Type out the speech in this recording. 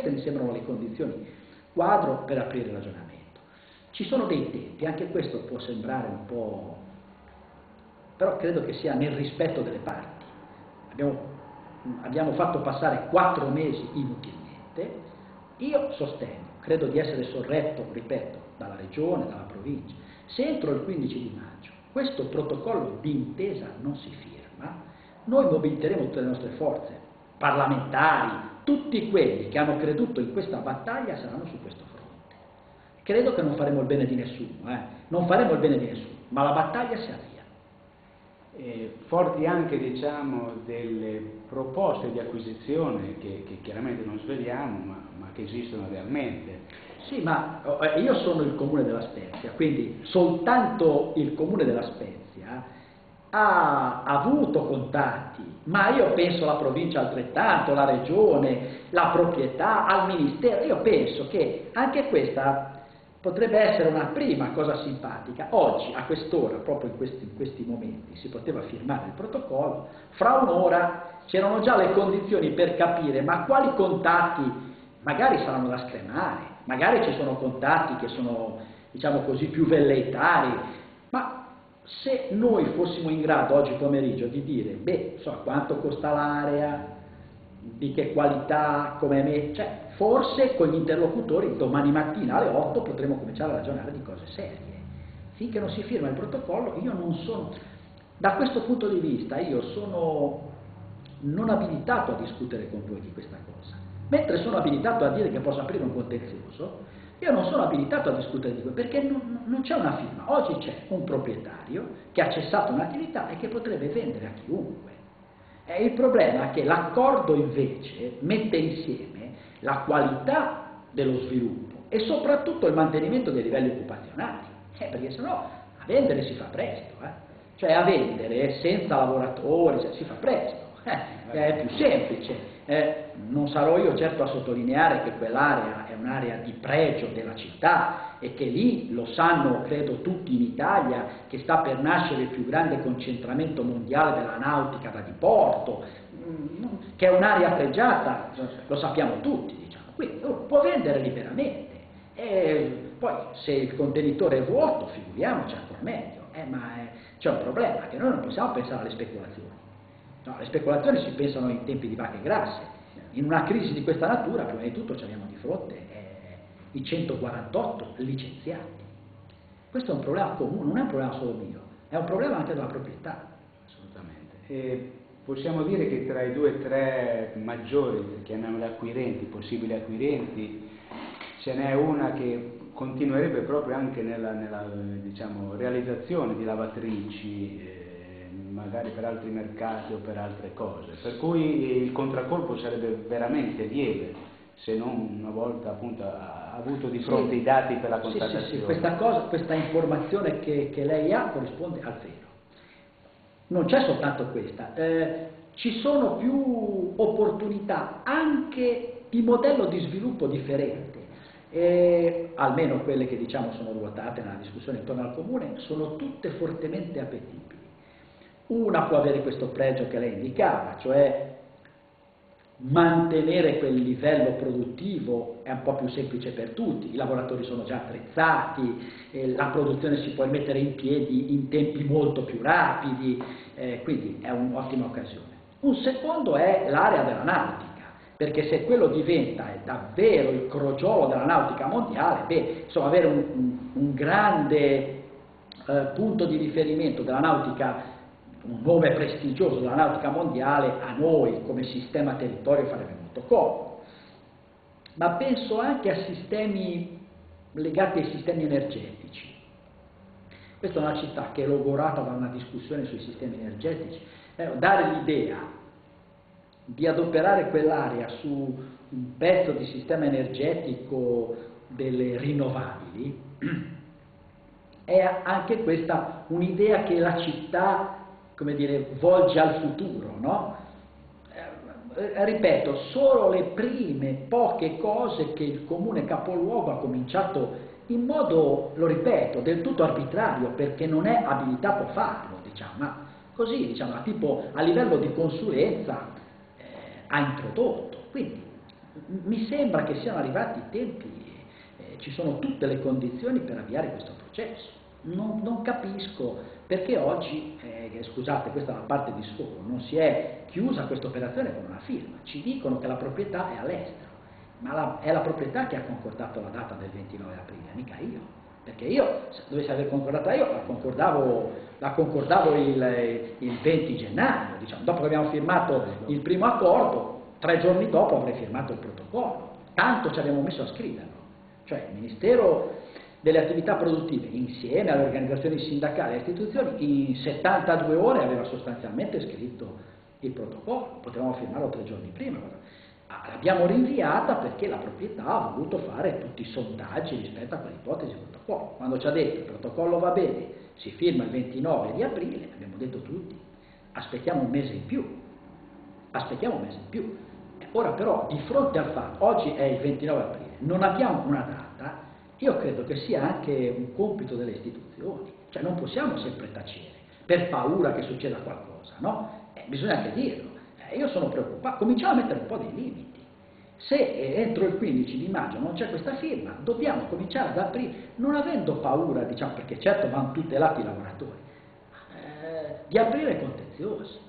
Queste mi sembrano le condizioni quadro per aprire il ragionamento. Ci sono dei tempi, anche questo può sembrare un po'... però credo che sia nel rispetto delle parti. Abbiamo, abbiamo fatto passare quattro mesi inutilmente, io sostengo, credo di essere sorretto, ripeto, dalla regione, dalla provincia, se entro il 15 di maggio questo protocollo d'intesa non si firma, noi mobiliteremo tutte le nostre forze, parlamentari, tutti quelli che hanno creduto in questa battaglia saranno su questo fronte. Credo che non faremo il bene di nessuno, eh? non faremo il bene di nessuno, ma la battaglia si avvia. Eh, forti anche diciamo, delle proposte di acquisizione che, che chiaramente non svegliamo ma, ma, che esistono realmente. Sì, ma eh, io sono il comune della Spezia, quindi soltanto il comune della Spezia ha avuto contatti, ma io penso alla provincia altrettanto, la regione, la proprietà, al ministero, io penso che anche questa potrebbe essere una prima cosa simpatica. Oggi, a quest'ora, proprio in questi, in questi, momenti, si poteva firmare il protocollo, fra un'ora c'erano già le condizioni per capire ma quali contatti? Magari saranno da scremare, magari ci sono contatti che sono, diciamo così, più velleitari, se noi fossimo in grado oggi pomeriggio di dire, beh, so quanto costa l'area, di che qualità, come me, cioè forse con gli interlocutori domani mattina alle 8 potremo cominciare a ragionare di cose serie. Finché non si firma il protocollo io non sono, da questo punto di vista io sono non abilitato a discutere con voi di questa cosa, mentre sono abilitato a dire che posso aprire un contenzioso, io non sono abilitato a discutere di questo perché non, non c'è una firma. Oggi c'è un proprietario che ha cessato un'attività e che potrebbe vendere a chiunque. E il problema è che l'accordo invece mette insieme la qualità dello sviluppo e soprattutto il mantenimento dei livelli occupazionali, eh, perché sennò a vendere si fa presto, eh? cioè a vendere senza lavoratori si fa presto, eh, è più semplice. Eh, non sarò io certo a sottolineare che quell'area è un'area di pregio della città e che lì lo sanno, credo, tutti in Italia, che sta per nascere il più grande concentramento mondiale della nautica da diporto, mm, che è un'area pregiata, lo sappiamo tutti, diciamo. Quindi uno può vendere liberamente. E poi se il contenitore è vuoto, figuriamoci ancora meglio, eh, ma c'è un problema, che noi non possiamo pensare alle speculazioni. No, le speculazioni si pensano in tempi di vacche grasse. In una crisi di questa natura, prima di tutto, ci abbiamo di fronte eh, i 148 licenziati. Questo è un problema comune, non è un problema solo mio, è un problema anche della proprietà. Assolutamente. E possiamo dire che tra i due o tre maggiori, chiamiamoli acquirenti, possibili acquirenti, ce n'è una che continuerebbe proprio anche nella, nella diciamo, realizzazione di lavatrici. Eh, magari per altri mercati o per altre cose, per cui il contraccolpo sarebbe veramente lieve se non una volta appunto ha avuto di fronte sì. i dati per la contrattazione. Sì, sì, questa, cosa, questa informazione che, che, lei ha corrisponde al vero. Non c'è soltanto questa, eh, ci sono più opportunità anche di modello di sviluppo differente. E almeno quelle che diciamo sono ruotate nella discussione intorno al comune, sono tutte fortemente appetibili. Una può avere questo pregio che lei indicava, cioè mantenere quel livello produttivo è un po' più semplice per tutti, i lavoratori sono già attrezzati, eh, la produzione si può mettere in piedi in tempi molto più rapidi, eh, quindi è un'ottima occasione. Un secondo è l'area della nautica, perché se quello diventa davvero il crogiolo della nautica mondiale, beh, insomma avere un, un, un grande eh, punto di riferimento della nautica un nome prestigioso della nautica mondiale, a noi come sistema territorio farebbe molto comodo. Ma penso anche a sistemi legati ai sistemi energetici. Questa è una città che è logorata da una discussione sui sistemi energetici. Eh, dare l'idea di adoperare quell'area su un pezzo di sistema energetico delle rinnovabili è anche questa un'idea che la città come dire, volge al futuro, no? Eh, ripeto, solo le prime poche cose che il comune capoluogo ha cominciato in modo, lo ripeto, del tutto arbitrario, perché non è abilitato a farlo, diciamo, ma così, diciamo, a, tipo, a livello di consulenza eh, ha introdotto. Quindi mi sembra che siano arrivati i tempi, eh, ci sono tutte le condizioni per avviare questo processo. Non, non capisco perché oggi, eh, scusate, questa è la parte di sfogo, non si è chiusa questa operazione con una firma. Ci dicono che la proprietà è all'estero, ma la, è la proprietà che ha concordato la data del 29 aprile, mica io. Perché io, se dovessi aver concordato io, la concordavo, la concordavo il, il, 20 gennaio, diciamo. dopo che abbiamo firmato il primo accordo, tre giorni dopo avrei firmato il protocollo. Tanto ci abbiamo messo a scriverlo. Cioè il Ministero delle attività produttive insieme alle organizzazioni sindacali e alle istituzioni in 72 ore aveva sostanzialmente scritto il protocollo, potevamo firmarlo tre giorni prima. L'abbiamo rinviata perché la proprietà ha voluto fare tutti i sondaggi rispetto a quell'ipotesi di protocollo. Quando ci ha detto il protocollo va bene, si firma il 29 di aprile, abbiamo detto tutti, aspettiamo un mese in più, aspettiamo un mese in più. Ora però, di fronte al fatto, oggi è il 29 aprile, non abbiamo una data, io credo che sia anche un compito delle istituzioni, cioè non possiamo sempre tacere per paura che succeda qualcosa, no? Eh, bisogna anche dirlo. Eh, io sono preoccupato, cominciamo a mettere un po' dei limiti. Se eh, entro il 15 di maggio non c'è questa firma, dobbiamo cominciare ad aprire, non avendo paura, diciamo, perché certo vanno tutelati i lavoratori, eh, di aprire contenziosi